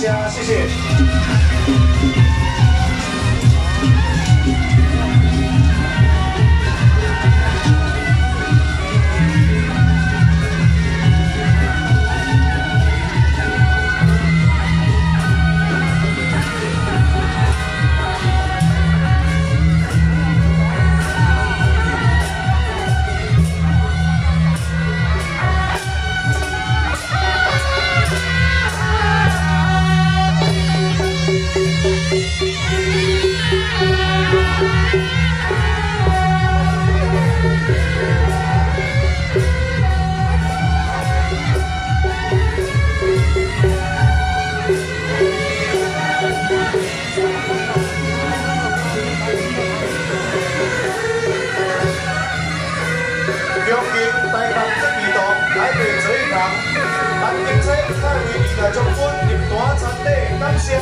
谢，谢。台北十一堂，南京车，带 sách các vị 地，感谢